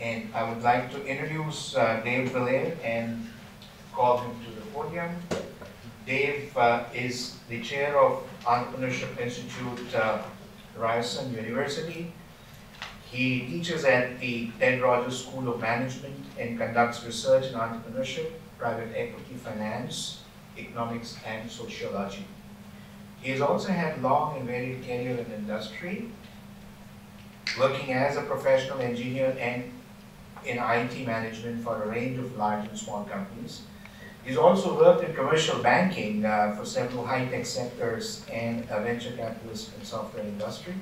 And I would like to introduce uh, Dave Valliere and call him to the podium. Dave uh, is the chair of Entrepreneurship Institute, uh, Ryerson University. He teaches at the Ted Rogers School of Management and conducts research in entrepreneurship, private equity finance, economics, and sociology. He has also had a long and varied career in industry, working as a professional engineer and in IT management for a range of large and small companies. He's also worked in commercial banking uh, for several high-tech sectors and a venture capitalist in software industry.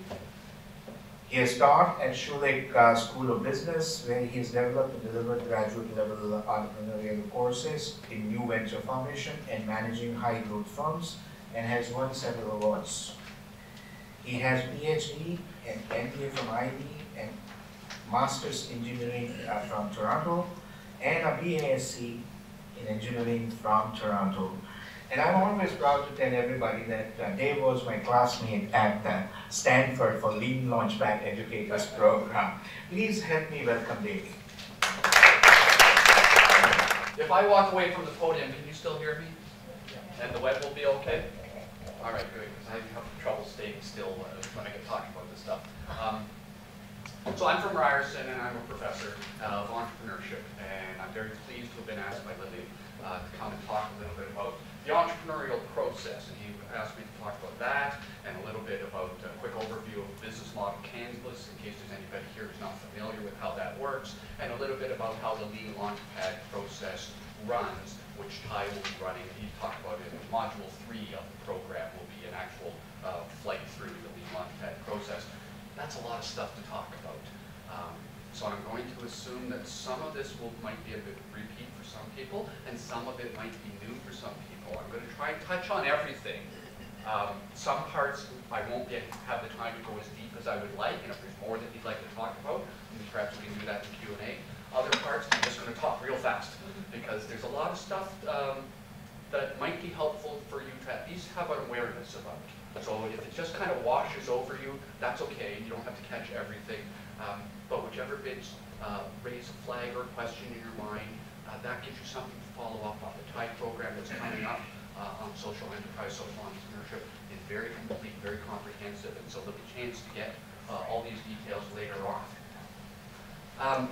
He has taught at Schulich uh, School of Business, where he has developed and delivered graduate level entrepreneurial courses in new venture formation and managing high growth firms, and has won several awards. He has PhD and MBA from IB Master's in Engineering from Toronto, and a BASc in Engineering from Toronto. And I'm always proud to tell everybody that uh, Dave was my classmate at uh, Stanford for Lean Launchpad Educators Program. Please help me welcome Dave. If I walk away from the podium, can you still hear me? And the web will be okay? All right, good, because I have trouble staying still uh, when I get talking about this stuff. Um, so I'm from Ryerson, and I'm a professor of entrepreneurship, and I'm very pleased to have been asked by Lily uh, to come and talk a little bit about the entrepreneurial process. And he asked me to talk about that, and a little bit about a quick overview of business model canvas, in case there's anybody here who's not familiar with how that works, and a little bit about how the Lean Launchpad process runs, which Ty will be running. He talked about it in module three of the program will be an actual uh, flight through the Lean Launchpad process. That's a lot of stuff to talk about. So I'm going to assume that some of this will might be a bit repeat for some people, and some of it might be new for some people. I'm going to try and touch on everything. Um, some parts I won't get have the time to go as deep as I would like, and if there's more that you'd like to talk about, perhaps we can do that in Q&A. Other parts, I'm just going to talk real fast, because there's a lot of stuff um, that might be helpful for you to at least have an awareness about. So if it just kind of washes over you, that's okay. You don't have to catch everything. Um, but whichever bits uh, raise a flag or a question in your mind, uh, that gives you something to follow up on. The TIE program that's coming up uh, on social enterprise, social entrepreneurship is very complete, very comprehensive, and so there'll be a chance to get uh, all these details later on. Um,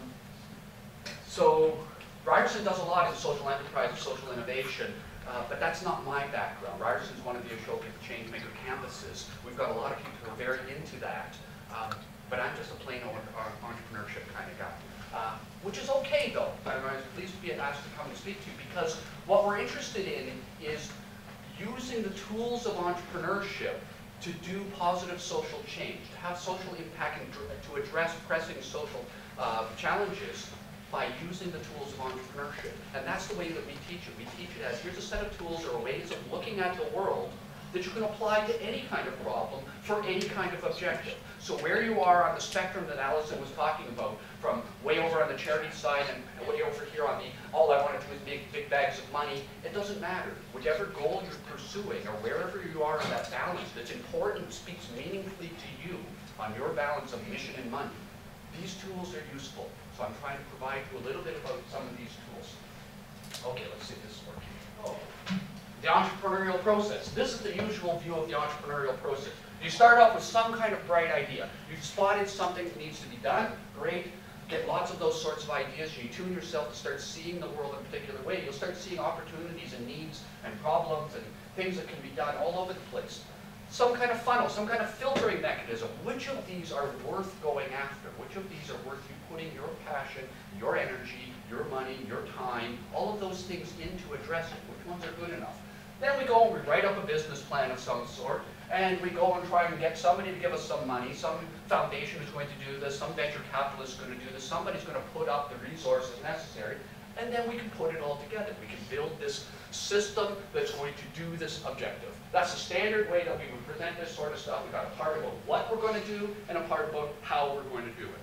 so Ryerson does a lot in social enterprise and social innovation. Uh, but that's not my background. Ryerson is one of the Ashoka Changemaker campuses. We've got a lot of people who are very into that. Um, but I'm just a plain old entrepreneurship kind of guy. Uh, which is okay though. I'm pleased to be asked to come and speak to you because what we're interested in is using the tools of entrepreneurship to do positive social change, to have social impact and to address pressing social uh, challenges by using the tools of entrepreneurship. And that's the way that we teach it. We teach it as here's a set of tools or ways of looking at the world that you can apply to any kind of problem for any kind of objective. So where you are on the spectrum that Allison was talking about, from way over on the charity side and way over here on the all I want to do is make big bags of money, it doesn't matter. Whichever goal you're pursuing or wherever you are in that balance that's important, speaks meaningfully to you on your balance of mission and money, these tools are useful. So I'm trying to provide you a little bit about some of these tools. Okay, let's see if this is working. Oh. The entrepreneurial process. This is the usual view of the entrepreneurial process. You start off with some kind of bright idea. You've spotted something that needs to be done. Great. Get lots of those sorts of ideas. You tune yourself to start seeing the world in a particular way. You'll start seeing opportunities and needs and problems and things that can be done all over the place. Some kind of funnel, some kind of filtering mechanism. Which of these are worth going after? Which of these are worth you putting your passion, your energy, your money, your time, all of those things into addressing? Which ones are good enough? Then we go and we write up a business plan of some sort, and we go and try and get somebody to give us some money. Some foundation is going to do this. Some venture capitalist is going to do this. Somebody's going to put up the resources necessary. And then we can put it all together. We can build this system that's going to do this objective. That's the standard way that we would present this sort of stuff. We've got a part about what we're going to do and a part about how we're going to do it.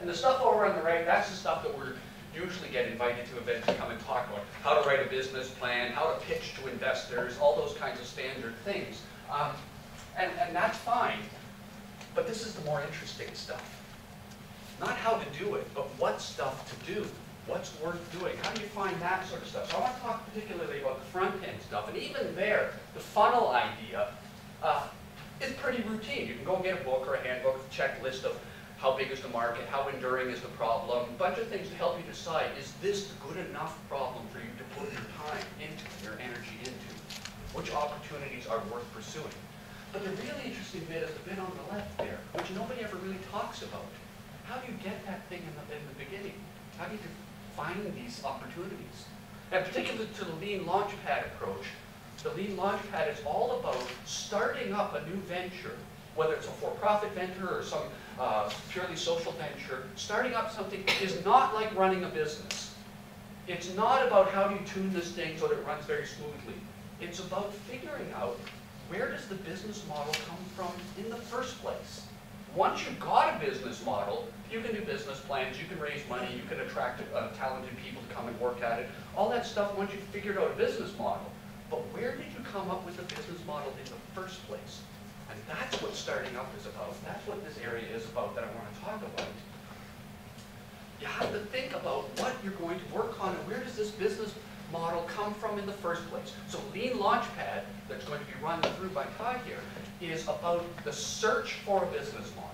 And the stuff over on the right, that's the stuff that we're usually get invited to events to come and talk about. How to write a business plan, how to pitch to investors, all those kinds of standard things. Um, and, and that's fine, but this is the more interesting stuff. Not how to do it, but what stuff to do. What's worth doing? How do you find that sort of stuff? So I want to talk particularly about the front end stuff. And even there, the funnel idea uh, is pretty routine. You can go get a book or a handbook, a checklist of how big is the market, how enduring is the problem, a bunch of things to help you decide, is this a good enough problem for you to put your time into, your energy into? Which opportunities are worth pursuing? But the really interesting bit is the bit on the left there, which nobody ever really talks about. How do you get that thing in the, in the beginning? How do you find these opportunities? And particularly to the lean launchpad approach, the lean launchpad is all about starting up a new venture, whether it's a for-profit venture or some uh, purely social venture, starting up something is not like running a business. It's not about how do you tune this thing so that it runs very smoothly. It's about figuring out where does the business model come from in the first place. Once you've got a business model, you can do business plans, you can raise money, you can attract uh, talented people to come and work at it. All that stuff once you've figured out a business model. But where did you come up with the business model in the first place? And that's what starting up is about. That's what this area is about that I want to talk about. You have to think about what you're going to work on and where does this business model come from in the first place. So Lean Launchpad, that's going to be run through by Kai here, is about the search for a business model.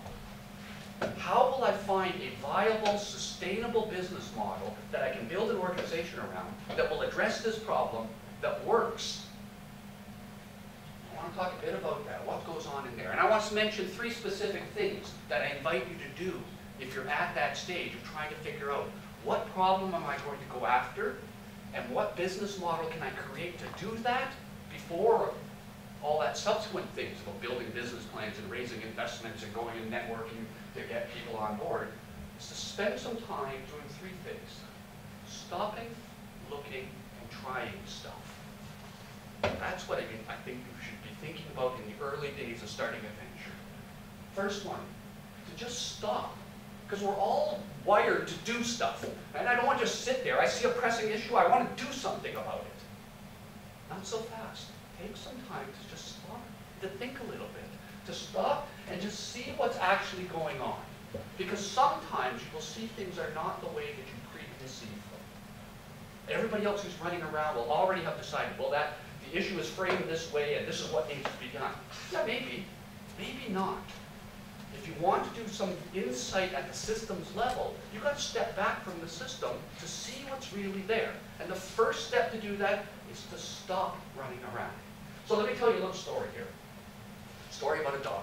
How will I find a viable, sustainable business model that I can build an organization around that will address this problem, that works, I want to talk a bit about that, what goes on in there. And I want to mention three specific things that I invite you to do if you're at that stage of trying to figure out what problem am I going to go after and what business model can I create to do that before all that subsequent things about building business plans and raising investments and going and networking to get people on board is to spend some time doing three things. Stopping, looking, and trying stuff. That's what I mean. I think you should be thinking about in the early days of starting a venture. First one, to just stop. Because we're all wired to do stuff. And I don't want to just sit there. I see a pressing issue. I want to do something about it. Not so fast. Take some time to just stop, to think a little bit, to stop and just see what's actually going on. Because sometimes you will see things are not the way that you previously them. Everybody else who's running around will already have decided, well, that the issue is framed this way and this is what needs to be done. Yeah, maybe, maybe not. If you want to do some insight at the systems level, you've got to step back from the system to see what's really there. And the first step to do that is to stop running around. So let me tell you a little story here. Story about a dog.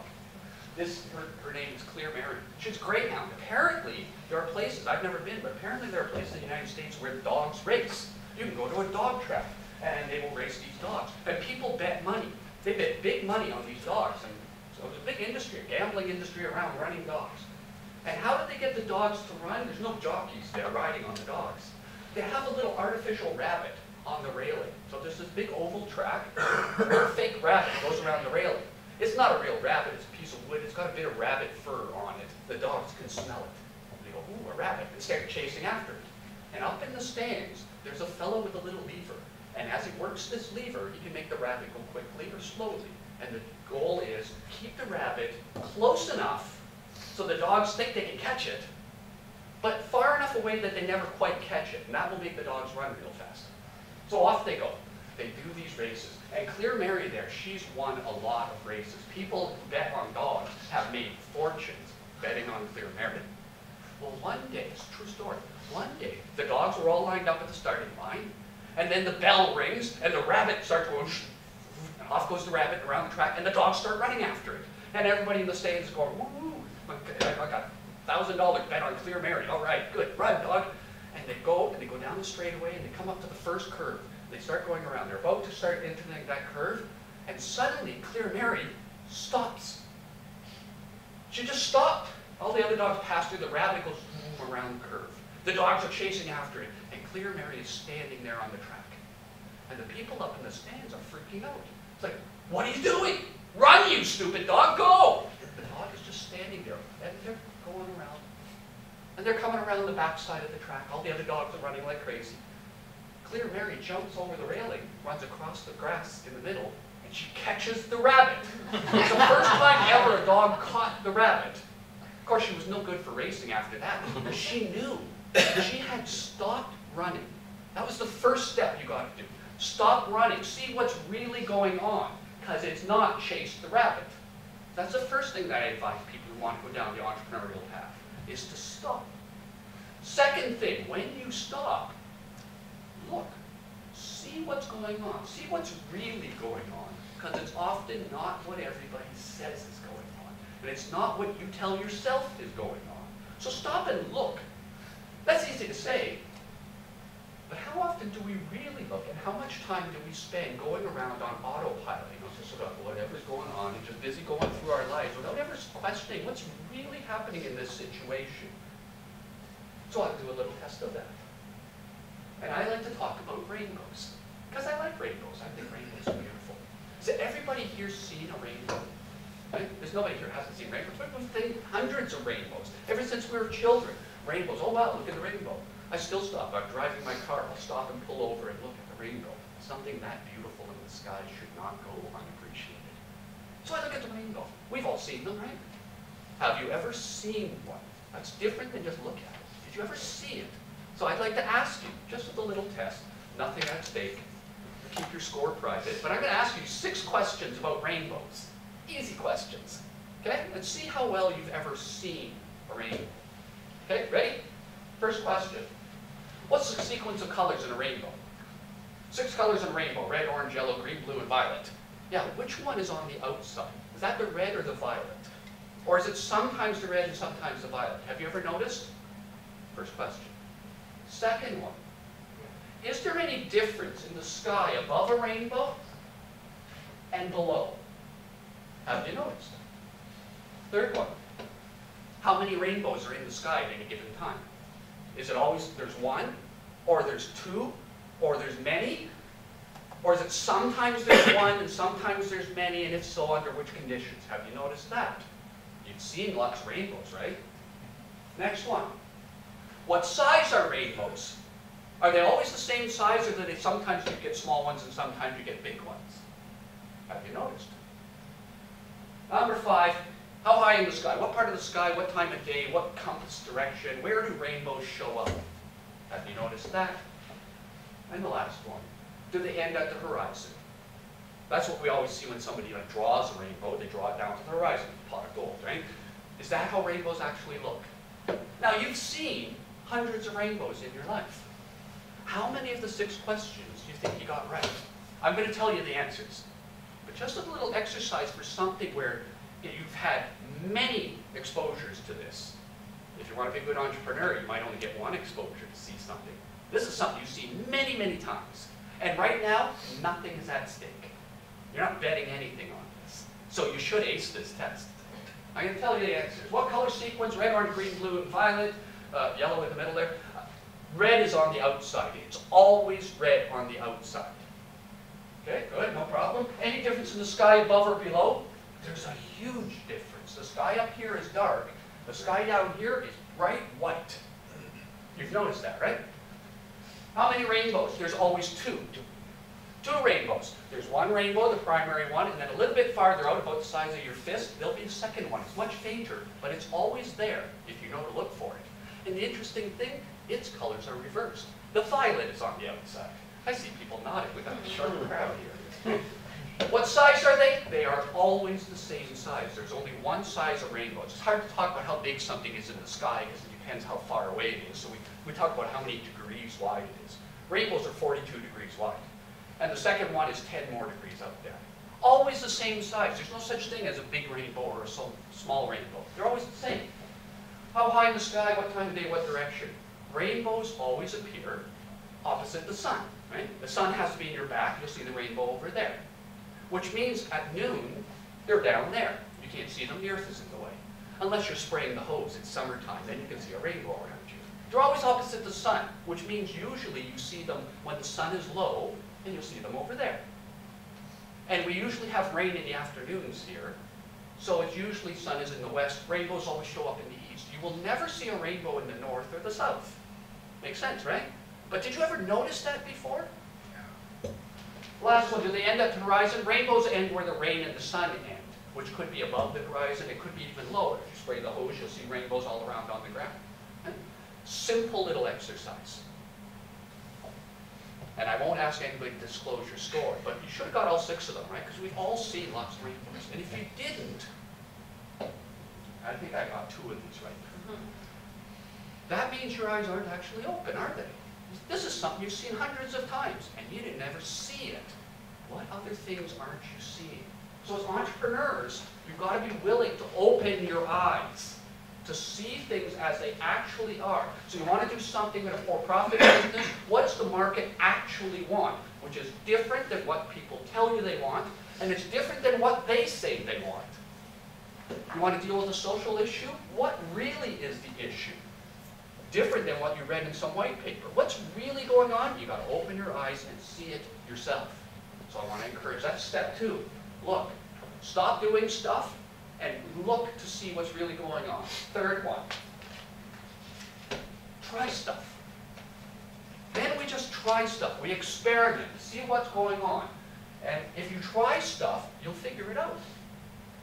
This, her, her name is Clear Mary. She's a greyhound. Apparently, there are places, I've never been, but apparently there are places in the United States where dogs race. You can go to a dog track and they will race these dogs. And people bet money. They bet big money on these dogs. And so it's a big industry, a gambling industry around running dogs. And how do they get the dogs to run? There's no jockeys there riding on the dogs. They have a little artificial rabbit on the railing. So there's this big oval track a fake rabbit goes around the railing. It's not a real rabbit, it's It's got a bit of rabbit fur on it. The dogs can smell it. And They go, ooh, a rabbit, and start chasing after it. And up in the stands, there's a fellow with a little lever. And as he works this lever, he can make the rabbit go quickly or slowly. And the goal is keep the rabbit close enough so the dogs think they can catch it, but far enough away that they never quite catch it. And that will make the dogs run real fast. So off they go. They do these races. And Clear Mary there, she's won a lot of races. People bet on dogs have made fortunes betting on Clear Mary. Well, one day, it's a true story, one day, the dogs were all lined up at the starting line, and then the bell rings, and the rabbit starts going, and off goes the rabbit around the track, and the dogs start running after it. And everybody in the stands is going, woo, woo, I got uh, a thousand dollar bet on Clear Mary. All right, good, run, dog. And they go, and they go down the straightaway, and they come up to the first curve. They start going around. They're about to start entering that curve, and suddenly Clear Mary stops. She just stopped. All the other dogs pass through. The rabbit goes around the curve. The dogs are chasing after it. And Clear Mary is standing there on the track. And the people up in the stands are freaking out. It's like, what are you doing? Run, you stupid dog, go! The dog is just standing there, and they're going around. And they're coming around the backside of the track. All the other dogs are running like crazy. Clear Mary jumps over the railing, runs across the grass in the middle, and she catches the rabbit. it's the first time ever a dog caught the rabbit. Of course, she was no good for racing after that, because she knew. She had stopped running. That was the first step you got to do. Stop running, see what's really going on, because it's not chase the rabbit. That's the first thing that I advise people who want to go down the entrepreneurial path, is to stop. Second thing, when you stop, look, see what's going on, see what's really going on, because it's often not what everybody says is going on, and it's not what you tell yourself is going on. So stop and look. That's easy to say, but how often do we really look, and how much time do we spend going around on autopilot, you know, just sort of whatever's going on, and just busy going through our lives without ever questioning what's really happening in this situation? So I'll do a little test of that. And I like to talk about rainbows, because I like rainbows. I think rainbows are beautiful. Has everybody here seen a rainbow? Right? There's nobody here hasn't seen rainbows. We've seen hundreds of rainbows ever since we were children. Rainbows. Oh wow, look at the rainbow. I still stop. I'm driving my car. I'll stop and pull over and look at the rainbow. Something that beautiful in the sky should not go unappreciated. So I look at the rainbow. We've all seen them, right? Have you ever seen one? That's different than just look at it. Did you ever see it? So I'd like to ask you, just with a little test, nothing at stake, keep your score private, but I'm going to ask you six questions about rainbows. Easy questions. Okay? Let's see how well you've ever seen a rainbow. Okay, ready? First question. What's the sequence of colors in a rainbow? Six colors in a rainbow, red, orange, yellow, green, blue, and violet. Yeah, which one is on the outside? Is that the red or the violet? Or is it sometimes the red and sometimes the violet? Have you ever noticed? First question. Second one. Is there any difference in the sky above a rainbow and below? Have you noticed? Third one. How many rainbows are in the sky at any given time? Is it always there's one, or there's two, or there's many? Or is it sometimes there's one and sometimes there's many, and if so, under which conditions? Have you noticed that? You've seen lots of rainbows, right? Next one. What size are rainbows? Are they always the same size, or do they sometimes you get small ones and sometimes you get big ones? Have you noticed? Number five, how high in the sky? What part of the sky, what time of day, what compass direction, where do rainbows show up? Have you noticed that? And the last one, do they end at the horizon? That's what we always see when somebody like, draws a rainbow, they draw it down to the horizon, pot of gold, right? Is that how rainbows actually look? Now you've seen hundreds of rainbows in your life. How many of the six questions do you think you got right? I'm going to tell you the answers. But just a little exercise for something where you've had many exposures to this. If you want to be a good entrepreneur, you might only get one exposure to see something. This is something you've seen many, many times. And right now, nothing is at stake. You're not betting anything on this. So you should ace this test. I'm going to tell you the answers. What color sequence? Red, orange, green, blue, and violet. Uh, yellow in the middle there. Red is on the outside. It's always red on the outside. Okay, good, no problem. Any difference in the sky above or below? There's a huge difference. The sky up here is dark. The sky down here is bright white. You've noticed that, right? How many rainbows? There's always two. Two rainbows. There's one rainbow, the primary one, and then a little bit farther out, about the size of your fist, there'll be a second one. It's much fainter, but it's always there if you know to look for it. And the interesting thing, its colors are reversed. The violet is on the outside. I see people nodding. We've got a sharp hmm. crowd here. What size are they? They are always the same size. There's only one size of rainbows. It's hard to talk about how big something is in the sky because it depends how far away it is. So we, we talk about how many degrees wide it is. Rainbows are 42 degrees wide. And the second one is 10 more degrees up there. Always the same size. There's no such thing as a big rainbow or a so, small rainbow. They're always the same. How high in the sky, what time of day, what direction? Rainbows always appear opposite the sun, right? The sun has to be in your back. You'll see the rainbow over there. Which means at noon, they're down there. You can't see them. The earth is in the way. Unless you're spraying the hose. It's summertime. Then you can see a rainbow around you. They're always opposite the sun, which means usually you see them when the sun is low, and you'll see them over there. And we usually have rain in the afternoons here, so it's usually sun is in the west. Rainbows always show up in will never see a rainbow in the north or the south. Makes sense, right? But did you ever notice that before? Last one, do they end at the horizon? Rainbows end where the rain and the sun end. which could be above the horizon, it could be even lower. If you spray the hose, you'll see rainbows all around on the ground. Simple little exercise. And I won't ask anybody to disclose your score, but you should have got all six of them, right? Because we've all seen lots of rainbows. And if you didn't, I think I got two of these right. That means your eyes aren't actually open, are they? This is something you've seen hundreds of times, and you didn't ever see it. What other things aren't you seeing? So as entrepreneurs, you've got to be willing to open your eyes to see things as they actually are. So you want to do something in a for-profit business, what's the market actually want? Which is different than what people tell you they want, and it's different than what they say they want. You want to deal with a social issue? What really is the issue? Different than what you read in some white paper. What's really going on? You got to open your eyes and see it yourself. So I want to encourage, that. step two. Look, stop doing stuff and look to see what's really going on. Third one, try stuff. Then we just try stuff. We experiment, see what's going on. And if you try stuff, you'll figure it out.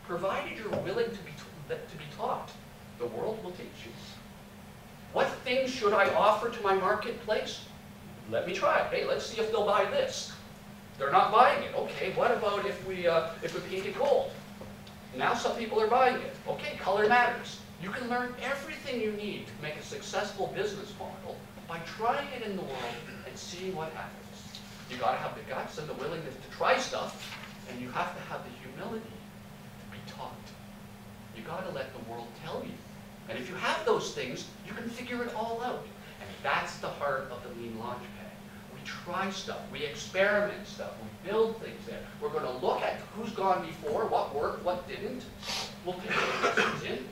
Provided you're willing to be, to be taught, the world will teach you. What things should I offer to my marketplace? Let me try. Hey, let's see if they'll buy this. They're not buying it. Okay, what about if we, uh, if we paint it gold? Now some people are buying it. Okay, color matters. You can learn everything you need to make a successful business model by trying it in the world and seeing what happens. You gotta have the guts and the willingness to try stuff, and you have to have the humility to be taught. You gotta let the world tell you. And if you have those things, you can figure it all out. And that's the heart of the Lean Launchpad. We try stuff, we experiment stuff, we build things there. We're going to look at who's gone before, what worked, what didn't. We'll take those in,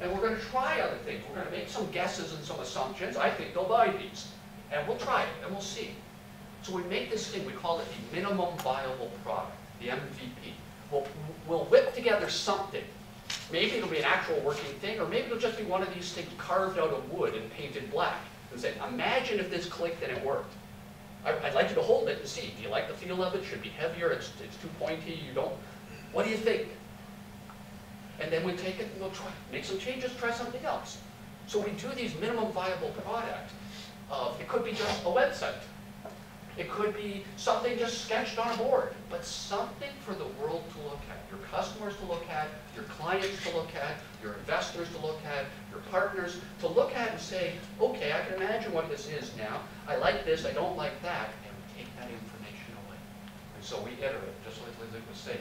and we're going to try other things. We're going to make some guesses and some assumptions. I think they'll buy these. And we'll try it, and we'll see. So we make this thing, we call it the minimum viable product, the MVP. We'll, we'll whip together something Maybe it'll be an actual working thing, or maybe it'll just be one of these things carved out of wood and painted black. And say, imagine if this clicked and it worked. I, would like you to hold it and see. Do you like the feel of it? Should be heavier? It's, it's too pointy. You don't. What do you think? And then we take it and we'll try, make some changes, try something else. So we do these minimum viable product. Of, it could be just a website. It could be something just sketched on a board, but something for the world to look at, your customers to look at, your clients to look at, your investors to look at, your partners to look at and say, okay, I can imagine what this is now. I like this, I don't like that, and we take that information away. And so we iterate, just like Lindsay was saying.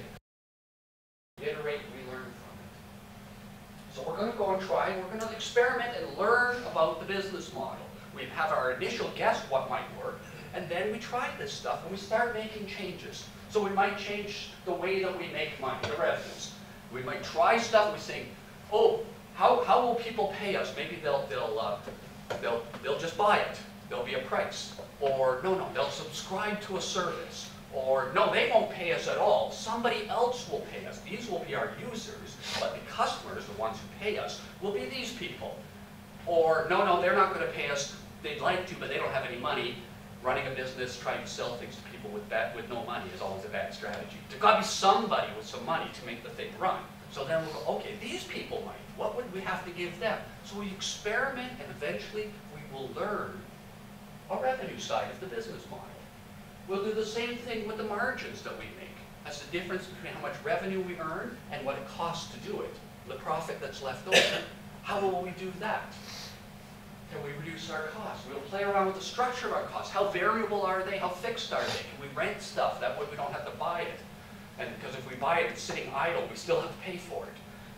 We iterate, we learn from it. So we're going to go and try, and we're going to experiment and learn about the business model. We have our initial guess what might work, and then we try this stuff and we start making changes. So we might change the way that we make money, the revenues. We might try stuff, we think, oh, how, how will people pay us? Maybe they'll, they'll, uh, they'll, they'll just buy it. There'll be a price. Or no, no, they'll subscribe to a service. Or no, they won't pay us at all. Somebody else will pay us. These will be our users, but the customers, the ones who pay us, will be these people. Or no, no, they're not going to pay us. They'd like to, but they don't have any money running a business, trying to sell things to people with bad, with no money is always a bad strategy. There's got to be somebody with some money to make the thing run. So then we'll go, okay, these people might. What would we have to give them? So we experiment, and eventually we will learn a revenue side of the business model. We'll do the same thing with the margins that we make. That's the difference between how much revenue we earn and what it costs to do it. The profit that's left over. How will we do that? Can we reduce our costs? We'll play around with the structure of our costs. How variable are they? How fixed are they? Can we rent stuff? That way we don't have to buy it. And because if we buy it, it's sitting idle, we still have to pay for it.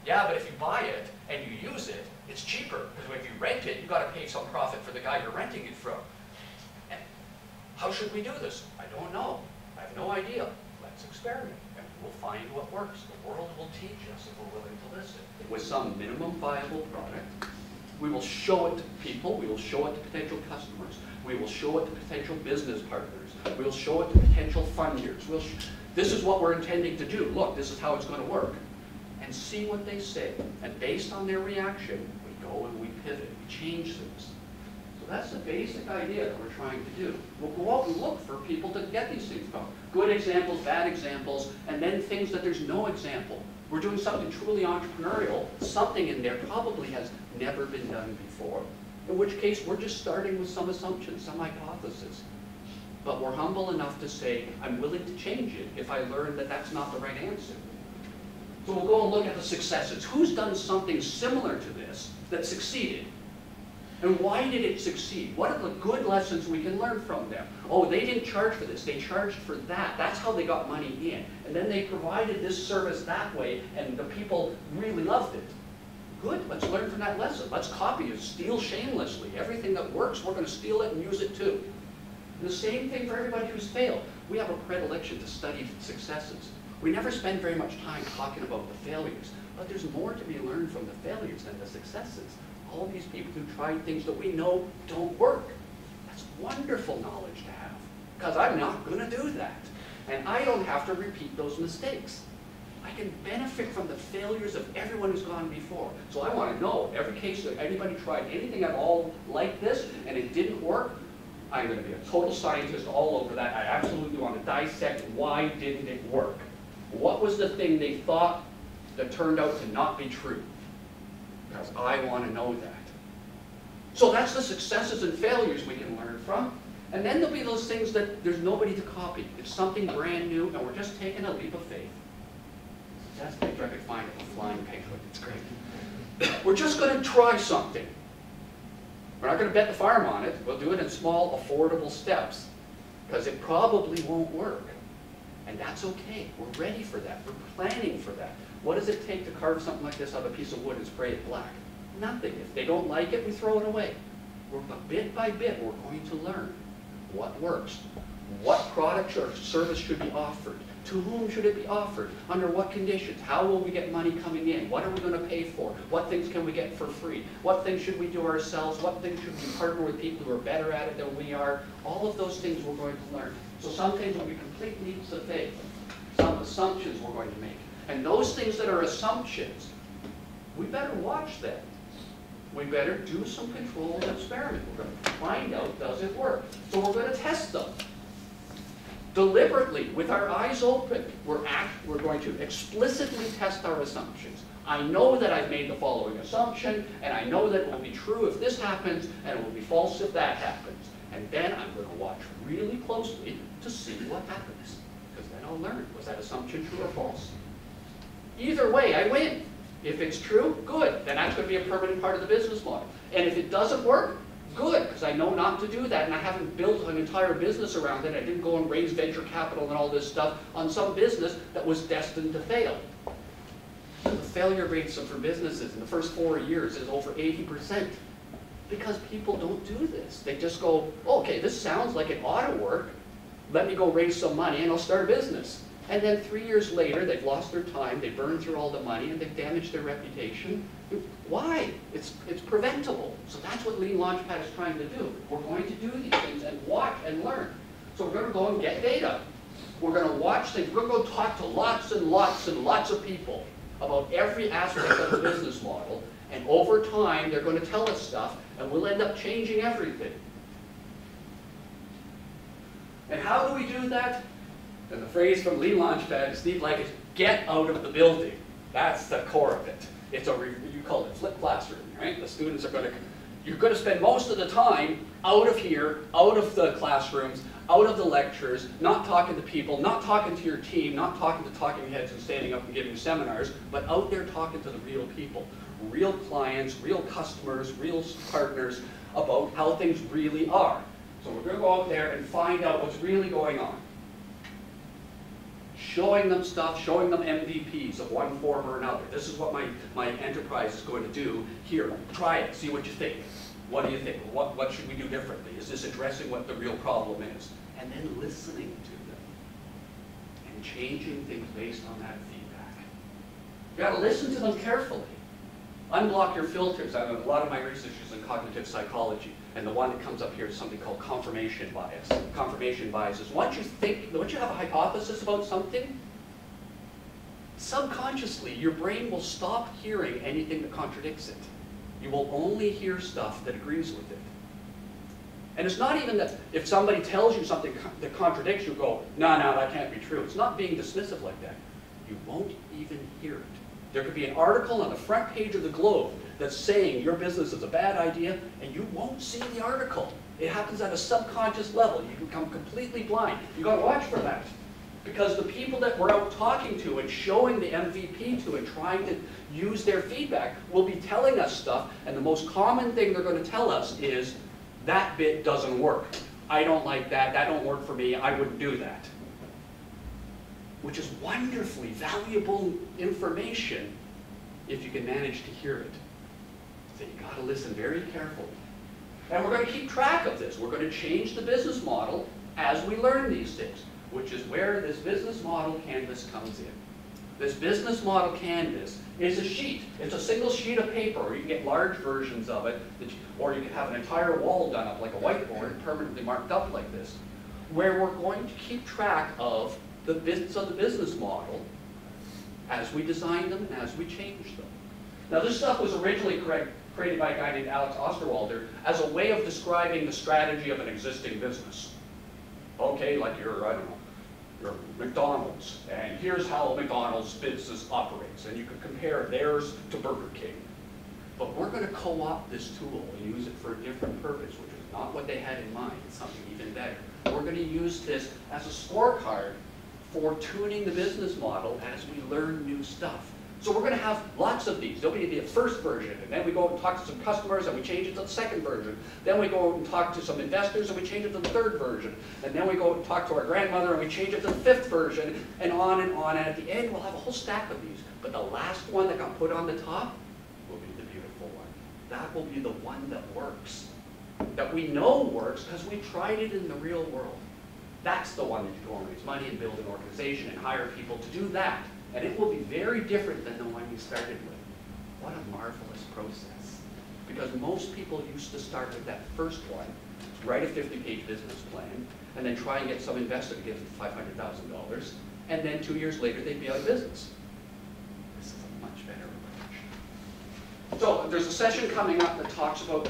Yeah, but if you buy it and you use it, it's cheaper. Because if you rent it, you've got to pay some profit for the guy you're renting it from. And how should we do this? I don't know. I have no idea. Let's experiment. And we'll find what works. The world will teach us if we're willing to listen. With some minimum viable product, we will show it to people. We will show it to potential customers. We will show it to potential business partners. We'll show it to potential funders. We'll this is what we're intending to do. Look, this is how it's going to work. And see what they say. And based on their reaction, we go and we pivot. We change things. So That's the basic idea that we're trying to do. We'll go out and look for people to get these things from. Good examples, bad examples, and then things that there's no example. We're doing something truly entrepreneurial, something in there probably has never been done before. In which case, we're just starting with some assumptions, some hypotheses. But we're humble enough to say, I'm willing to change it if I learn that that's not the right answer. So we'll go and look at the successes. Who's done something similar to this that succeeded? And why did it succeed? What are the good lessons we can learn from them? Oh, they didn't charge for this, they charged for that. That's how they got money in. And then they provided this service that way, and the people really loved it. Good, let's learn from that lesson. Let's copy it, steal shamelessly. Everything that works, we're gonna steal it and use it too. And the same thing for everybody who's failed. We have a predilection to study successes. We never spend very much time talking about the failures, but there's more to be learned from the failures than the successes all these people who tried things that we know don't work. That's wonderful knowledge to have, because I'm not going to do that. And I don't have to repeat those mistakes. I can benefit from the failures of everyone who's gone before. So I want to know, every case that anybody tried anything at all like this and it didn't work, I'm going to be a total scientist all over that. I absolutely want to dissect why didn't it work. What was the thing they thought that turned out to not be true? Because I want to know that. So that's the successes and failures we can learn from. And then there'll be those things that there's nobody to copy. It's something brand new, and we're just taking a leap of faith. That's the picture I could find of a flying penguin. It's great. We're just going to try something. We're not going to bet the farm on it. We'll do it in small, affordable steps, because it probably won't work. And that's okay. We're ready for that. We're planning for that. What does it take to carve something like this out of a piece of wood and spray it black? Nothing. If they don't like it, we throw it away. We're, bit by bit, we're going to learn what works, what product or service should be offered, to whom should it be offered, under what conditions, how will we get money coming in, what are we going to pay for, what things can we get for free, what things should we do ourselves, what things should we partner with people who are better at it than we are. All of those things we're going to learn. So some things will be complete leaps of faith, some assumptions we're going to make. And those things that are assumptions, we better watch them. We better do some controlled experiment. We're going to find out, does it work? So we're going to test them. Deliberately, with our eyes open, we're, act, we're going to explicitly test our assumptions. I know that I've made the following assumption, and I know that it will be true if this happens, and it will be false if that happens. And then I'm going to watch really closely to see what happens. Because then I'll learn, was that assumption true or false? Either way, I win. If it's true, good. Then that's going to be a permanent part of the business model. And if it doesn't work, good, because I know not to do that, and I haven't built an entire business around it. I didn't go and raise venture capital and all this stuff on some business that was destined to fail. The failure rate for businesses in the first four years is over 80%. Because people don't do this. They just go, oh, okay, this sounds like it ought to work. Let me go raise some money and I'll start a business. And then three years later, they've lost their time, they burned through all the money, and they've damaged their reputation. Why? It's, it's preventable. So that's what Lean Launchpad is trying to do. We're going to do these things and watch and learn. So we're going to go and get data. We're going to watch things. We're going to go talk to lots and lots and lots of people about every aspect of the business model. And over time, they're going to tell us stuff, and we'll end up changing everything. And how do we do that? And the phrase from Lean Launchpad, and Steve is get out of the building. That's the core of it. It's a, you call it flip classroom, right? The students are going to, you're going to spend most of the time out of here, out of the classrooms, out of the lectures, not talking to people, not talking to your team, not talking to talking heads and standing up and giving seminars, but out there talking to the real people, real clients, real customers, real partners about how things really are. So we're going to go out there and find out what's really going on showing them stuff, showing them MVPs of one form or another. This is what my, my enterprise is going to do. Here, try it, see what you think. What do you think? What, what should we do differently? Is this addressing what the real problem is? And then listening to them and changing things based on that feedback. You got to listen to them carefully. Unblock your filters. I know a lot of my research is in cognitive psychology. And the one that comes up here is something called confirmation bias. Confirmation bias is once you think, once you have a hypothesis about something, subconsciously your brain will stop hearing anything that contradicts it. You will only hear stuff that agrees with it. And it's not even that if somebody tells you something that contradicts you, go, no, no, that can't be true. It's not being dismissive like that. You won't even hear it. There could be an article on the front page of the Globe that's saying your business is a bad idea, and you won't see the article. It happens at a subconscious level. You become completely blind. You gotta watch for that. Because the people that we're out talking to and showing the MVP to and trying to use their feedback will be telling us stuff, and the most common thing they're gonna tell us is, that bit doesn't work. I don't like that, that don't work for me, I wouldn't do that. Which is wonderfully valuable information if you can manage to hear it. So you gotta listen very carefully. And we're gonna keep track of this. We're gonna change the business model as we learn these things, which is where this business model canvas comes in. This business model canvas is a sheet. It's a single sheet of paper, or you can get large versions of it, or you can have an entire wall done up like a whiteboard, permanently marked up like this, where we're going to keep track of the bits of the business model as we design them and as we change them. Now, this stuff was originally correct, created by a guy named Alex Osterwalder as a way of describing the strategy of an existing business. Okay, like your, I don't know, your McDonald's, and here's how McDonald's business operates, and you can compare theirs to Burger King. But we're gonna co-opt this tool and use it for a different purpose, which is not what they had in mind, it's something even better. We're gonna use this as a scorecard for tuning the business model as we learn new stuff. So we're gonna have lots of these. There'll be the first version, and then we go out and talk to some customers, and we change it to the second version. Then we go out and talk to some investors, and we change it to the third version. And then we go and talk to our grandmother, and we change it to the fifth version, and on and on. And at the end, we'll have a whole stack of these. But the last one that got put on the top will be the beautiful one. That will be the one that works. That we know works because we tried it in the real world. That's the one that you go and raise money and build an organization and hire people to do that. And it will be very different than the one you started with. What a marvelous process. Because most people used to start with that first one, write a 50-page business plan, and then try and get some investor to give them $500,000, and then two years later, they'd be out of business. This is a much better approach. So there's a session coming up that talks about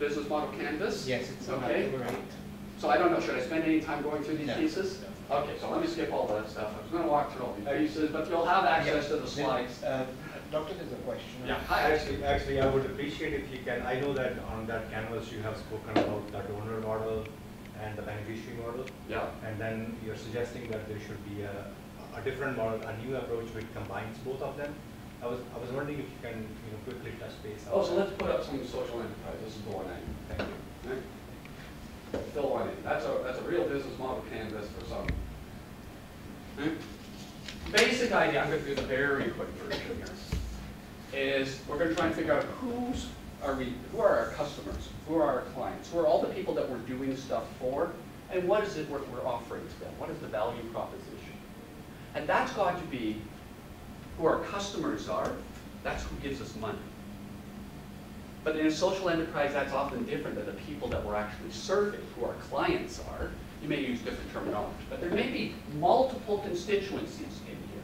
business model canvas. Yes, it's on Okay. Eighth. So I don't know, should I spend any time going through these No. pieces? Okay, so let me skip all that stuff. I was gonna walk through all these pieces, but you'll have access to the slides. Uh, Doctor, there's a question. Yeah, hi. Actually, actually, I would appreciate if you can, I know that on that canvas you have spoken about the donor model and the beneficiary model, Yeah, and then you're suggesting that there should be a, a different model, a new approach which combines both of them. I was, I was wondering if you can, you know, quickly touch base oh, so let's put up some social enterprise, this is the one I, Thank you. right? Fill one in, that's a, that's a real business model canvas for some. Right? Basic idea, I'm gonna do the very quick version here, is we're gonna try and figure out who's, are we, who are our customers? Who are our clients? Who are all the people that we're doing stuff for? And what is it we're, we're offering to them? What is the value proposition? And that's got to be who our customers are, that's who gives us money. But in a social enterprise, that's often different than the people that we're actually serving, who our clients are. You may use different terminology, but there may be multiple constituencies in here.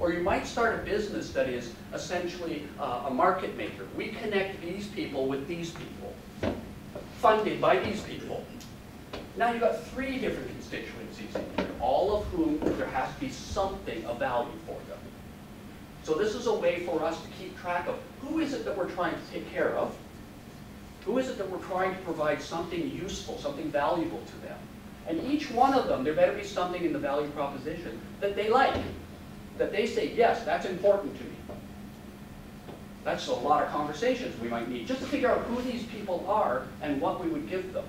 Or you might start a business that is essentially uh, a market maker. We connect these people with these people, funded by these people. Now you've got three different constituencies in here, all of whom there has to be something of value for them. So this is a way for us to keep track of who is it that we're trying to take care of? Who is it that we're trying to provide something useful, something valuable to them? And each one of them, there better be something in the value proposition that they like, that they say, yes, that's important to me. That's a lot of conversations we might need, just to figure out who these people are and what we would give them.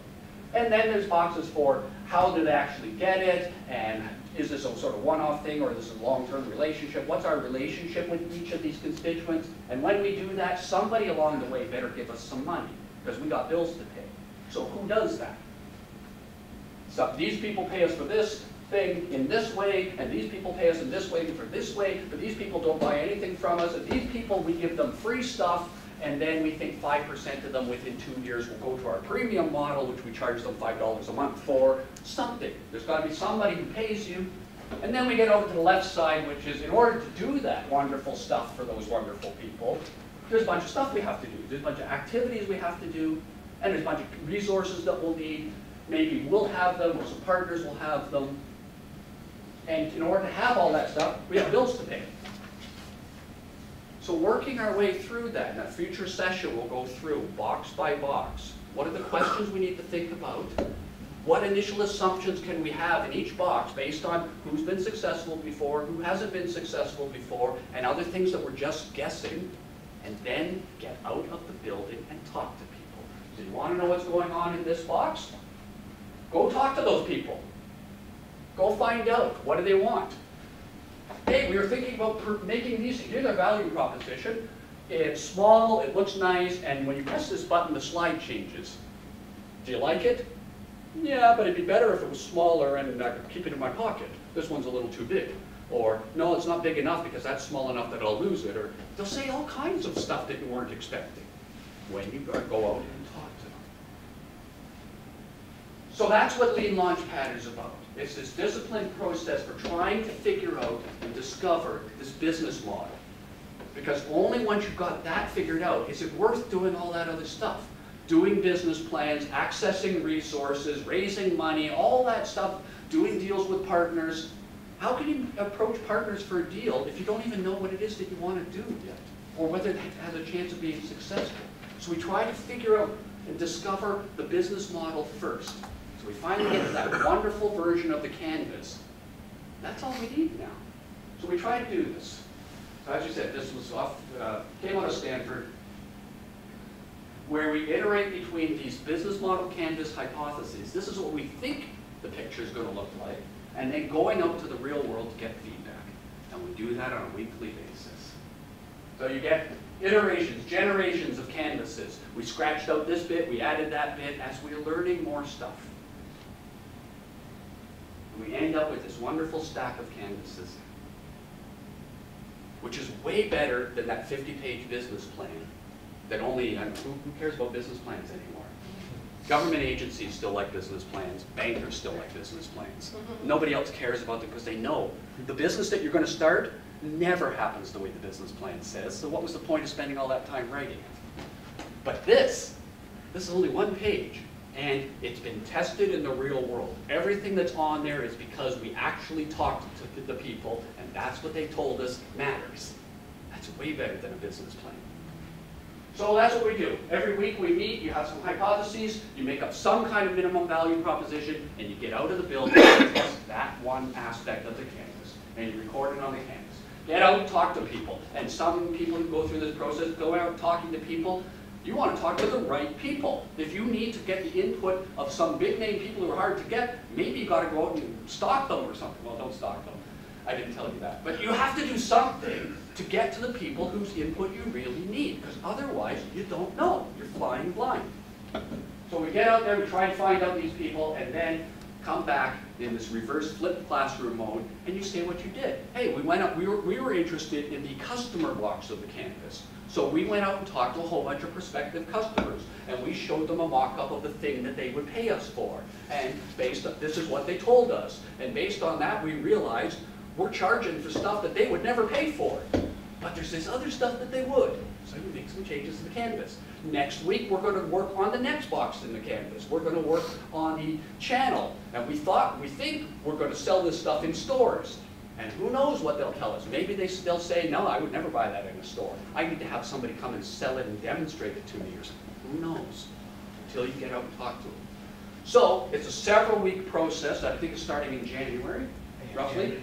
And then there's boxes for how do they actually get it, and is this a sort of one-off thing, or is this a long-term relationship? What's our relationship with each of these constituents? And when we do that, somebody along the way better give us some money, because we got bills to pay. So who does that? So these people pay us for this thing in this way, and these people pay us in this way for this way, but these people don't buy anything from us, and these people, we give them free stuff, and then we think five percent of them within two years will go to our premium model, which we charge them five dollars a month for, something. There's gotta be somebody who pays you. And then we get over to the left side, which is in order to do that wonderful stuff for those wonderful people, there's a bunch of stuff we have to do. There's a bunch of activities we have to do. and there's a bunch of resources that we'll need. Maybe we'll have them, or some partners will have them. And in order to have all that stuff, we have bills to pay. So working our way through that, in a future session, we'll go through box by box. What are the questions we need to think about? What initial assumptions can we have in each box based on who's been successful before, who hasn't been successful before, and other things that we're just guessing, and then get out of the building and talk to people. Do you want to know what's going on in this box? Go talk to those people. Go find out, what do they want? Hey, we were thinking about making these, here's our value proposition. It's small, it looks nice, and when you press this button, the slide changes. Do you like it? Yeah, but it'd be better if it was smaller and I could keep it in my pocket. This one's a little too big. Or, no, it's not big enough because that's small enough that I'll lose it. Or they'll say all kinds of stuff that you weren't expecting when you go out and talk to them. So that's what Lean Launchpad is about. It's this disciplined process for trying to figure out and discover this business model. Because only once you've got that figured out is it worth doing all that other stuff. Doing business plans, accessing resources, raising money, all that stuff, doing deals with partners. How can you approach partners for a deal if you don't even know what it is that you want to do yet? Or whether it has a chance of being successful? So we try to figure out and discover the business model first. So we finally get to that wonderful version of the canvas. That's all we need now. So we try to do this. So as you said, this was off, uh, came out of Stanford, where we iterate between these business model canvas hypotheses. This is what we think the picture is going to look like, and then going out to the real world to get feedback. And we do that on a weekly basis. So you get iterations, generations of canvases. We scratched out this bit, we added that bit as we're learning more stuff. We end up with this wonderful stack of canvases, which is way better than that 50-page business plan that only, I mean, who, who cares about business plans anymore? Government agencies still like business plans, bankers still like business plans. Mm-hmm. Nobody else cares about them because they know the business that you're going to start never happens the way the business plan says, so what was the point of spending all that time writing it? But this, this is only one page, and it's been tested in the real world. Everything that's on there is because we actually talked to the people, and that's what they told us matters. That's way better than a business plan. So that's what we do. Every week we meet, you have some hypotheses, you make up some kind of minimum value proposition, and you get out of the building and test that one aspect of the canvas, and you record it on the canvas. Get out, talk to people. And some people who go through this process, go out talking to people, you want to talk to the right people. If you need to get the input of some big name people who are hard to get, maybe you've got to go out and stalk them or something. Well, don't stalk them. I didn't tell you that. But you have to do something to get to the people whose input you really need, because otherwise you don't know. You're flying blind. So we get out there, we try and find out these people, and then come back in this reverse flip classroom mode, and you say what you did. Hey, we went up, we were, we were interested in the customer blocks of the canvas. So we went out and talked to a whole bunch of prospective customers, and we showed them a mock-up of the thing that they would pay us for. And based on, this is what they told us. And based on that, we realized we're charging for stuff that they would never pay for. But there's this other stuff that they would. So we make some changes to the canvas. Next week, we're going to work on the next box in the canvas. We're going to work on the channel. And we thought, we think we're going to sell this stuff in stores. And who knows what they'll tell us. Maybe they, they'll say, no, I would never buy that in a store. I need to have somebody come and sell it and demonstrate it to me or something. Who knows? Until you get out and talk to them. So it's a several week process. I think it's starting in January, roughly.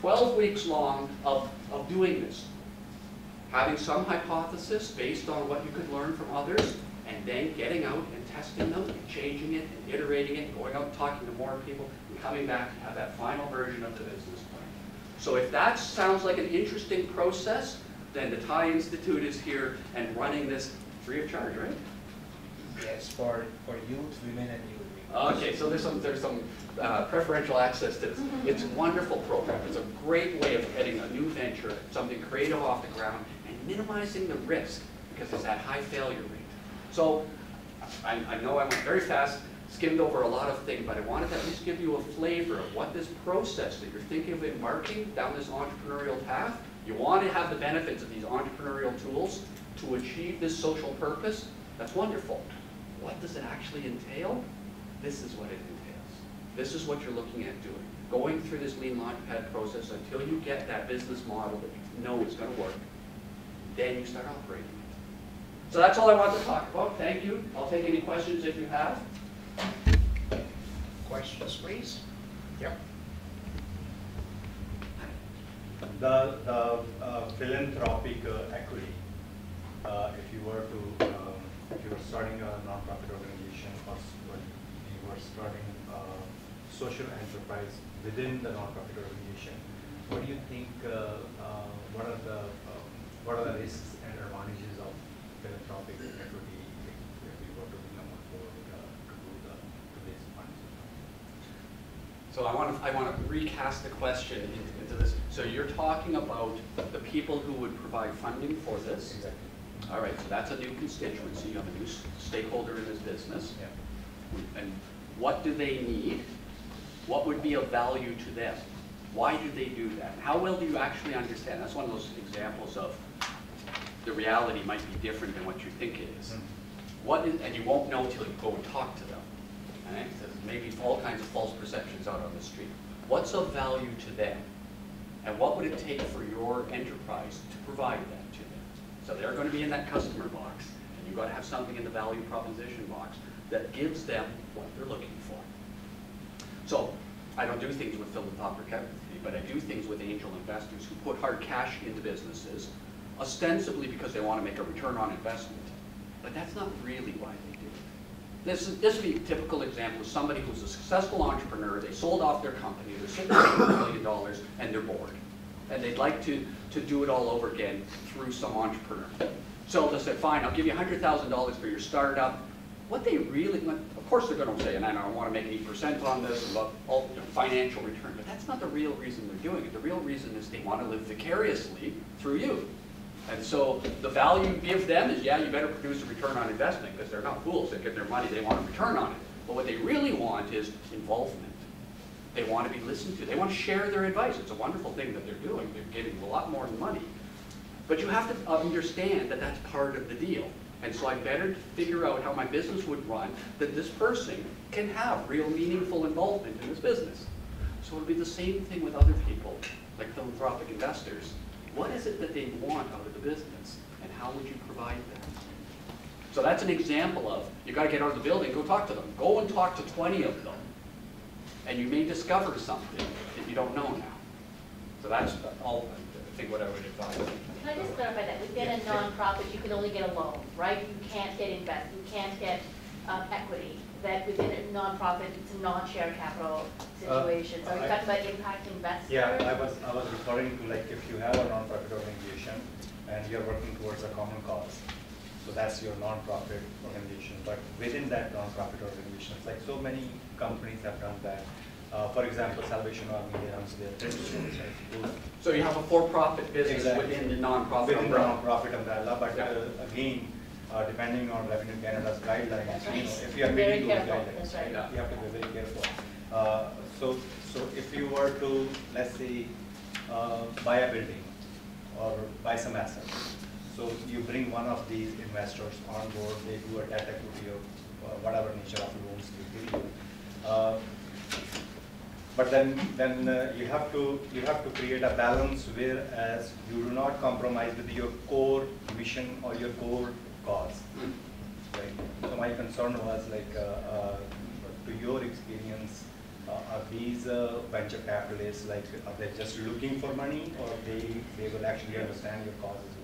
12 weeks long of, of doing this. Having some hypothesis based on what you could learn from others, and then getting out and testing them, and changing it, and iterating it, and going out and talking to more people, coming back to have that final version of the business plan. So if that sounds like an interesting process, then the TiE Institute is here and running this free of charge, right? Yes, for, for youth, women and youth. Okay, so there's some, there's some uh, preferential access to this. It's a wonderful program. It's a great way of getting a new venture, something creative off the ground, and minimizing the risk because there's that high failure rate. So I, I know I went very fast, skimmed over a lot of things, but I wanted to at least give you a flavor of what this process that you're thinking of embarking down this entrepreneurial path, you want to have the benefits of these entrepreneurial tools to achieve this social purpose, that's wonderful. what does it actually entail? This is what it entails. This is what you're looking at doing. Going through this lean launchpad process until you get that business model that you know is gonna work, then you start operating. So that's all I want to talk about. Thank you. I'll take any questions if you have. Questions, please? Yep. The, the uh, philanthropic uh, equity, uh, if you were to, um, if you were starting a nonprofit organization or s- you were starting a social enterprise within the nonprofit organization, what do you think, uh, uh, what are the, what are the risks and advantages of philanthropic equity if if we were to become on board uh, to do the, to raise funds? So I want to, I want to recast the question into- into this. So you're talking about the people who would provide funding for this? Exactly. All right, so that's a new constituency, you have a new s- stakeholder in this business. Yeah. And what do they need? What would be of value to them? Why do they do that? How well do you actually understand? That's one of those examples of the reality might be different than what you think it is. Mhm. What is, and you won't know until you go and talk to them. Right? Maybe all kinds of false perceptions out on the street. What's of value to them? And what would it take for your enterprise to provide that to them? So they're going to be in that customer box, and you've got to have something in the value proposition box that gives them what they're looking for. So I don't do things with philanthropic equity, but I do things with angel investors who put hard cash into businesses, ostensibly because they want to make a return on investment. But that's not really why they. This is, this would be a typical example of somebody who's a successful entrepreneur, they sold off their company, they're sitting at $100 million, and they're bored. And they'd like to, to do it all over again through some entrepreneur. So they said, fine, I'll give you $100,000 for your startup. What they really, want- of course they're gonna say, and I don't wanna make eight percent on this, about all, you know, financial return, but that's not the real reason they're doing it. The real reason is they wanna live vicariously through you. And so the value you give them is, yeah, you better produce a return on investment, because they're not fools, they get their money, they want a return on it. But what they really want is involvement. They want to be listened to, they want to share their advice, it's a wonderful thing that they're doing, they're getting a lot more money. But you have to understand that that's part of the deal. And so I better figure out how my business would run, that this person can have real meaningful involvement in this business. So it'll be the same thing with other people, like philanthropic investors. What is it that they want out of the business, and how would you provide that? So that's an example of, you gotta get out of the building, go talk to them. Go and talk to twenty of them, and you may discover something that you don't know now. So that's all, I think what I would advise. Can I just clarify that, within a nonprofit, you can only get a loan, right? You can't get invest, you can't get um, equity, that within a nonprofit, it's a non-share capital situation. So I- you're talking about impact investors? Yeah, I was, I was referring to like if you have a nonprofit organization and you're working towards a common cause, so that's your nonprofit organization, but within that nonprofit organization, it's like so many companies have done that. Uh, for example, Salvation Army runs their print stores, right? So you have a for-profit business Exactly. within the nonprofit Within the nonprofit umbrella, but Yeah. uh, again, uh, depending on Revenue Canada's guidelines, you know, right. if you are Very meeting those guidelines, right. you have to be very careful. Uh, So, so if you were to, let's say, uh, buy a building or buy some assets, so you bring one of these investors on board, they do a debt equity of uh, whatever nature of loans they give you. Uh, but then, then uh, you have to, you have to create a balance whereas you do not compromise with your core mission or your core Mm. Right? So my concern was like, uh, uh, to your experience, uh, are these venture capitalists, like, are they just looking for money or they, they will actually understand your cause as well?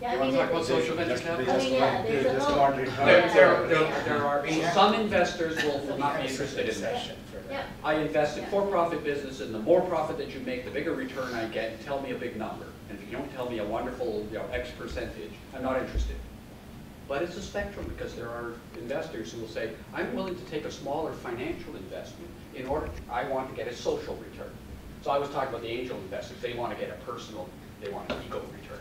Yeah, You I wanna talk about it- social venture capital? I mean, yeah, want- there's a whole- There, there, there, there are, some investors will, will not be interested in that. Yeah, I invest in for-profit business, and the more profit that you make, the bigger return I get, tell me a big number. And if you don't tell me a wonderful, you know, X percentage, I'm not interested. But it's a spectrum, because there are investors who will say, I'm willing to take a smaller financial investment in order, I want to get a social return. So I was talking about the angel investors, they want to get a personal, they want an ego return.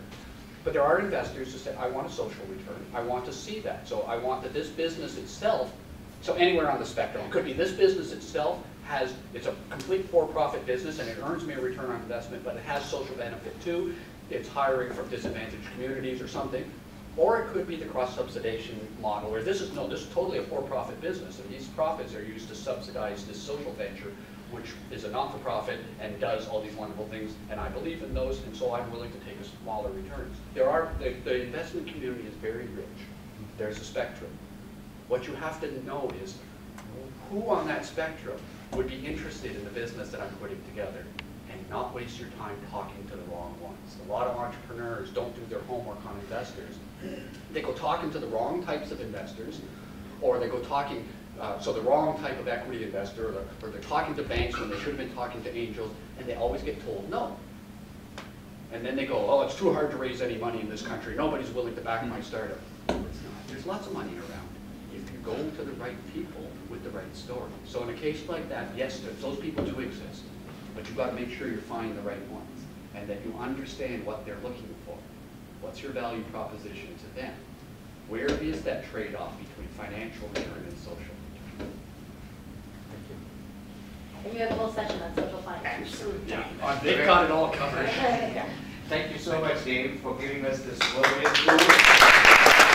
But there are investors who say, I want a social return, I want to see that. So I want that this business itself, so anywhere on the spectrum, it could be this business itself has, it's a complete for-profit business and it earns me a return on investment, but it has social benefit too. It's hiring from disadvantaged communities or something. Or it could be the cross-subsidization model, where this is, no, this is totally a for-profit business, and these profits are used to subsidize this social venture, which is a not-for-profit and does all these wonderful things, and I believe in those, and so I'm willing to take a smaller returns. There are, the, the investment community is very rich. There's a spectrum. What you have to know is who on that spectrum would be interested in the business that I'm putting together and not waste your time talking to the wrong ones. A lot of entrepreneurs don't do their homework on investors. They go talking to the wrong types of investors, or they go talking, uh, so the wrong type of equity investor, or they're- or they're talking to banks when they should have been talking to angels, and they always get told no. And then they go, oh, it's too hard to raise any money in this country, nobody's willing to back my startup. It's not. There's lots of money around. If you go to the right people with the right story. So in a case like that, yes, those people do exist, but you've got to make sure you find the right ones, and that you understand what they're looking for. What's your value proposition to them? Where is that trade-off between financial return and social return? And you have a whole session on social finance. Absolutely. They've got it all covered. Thank you so much, Dave, for giving us this glorious tour.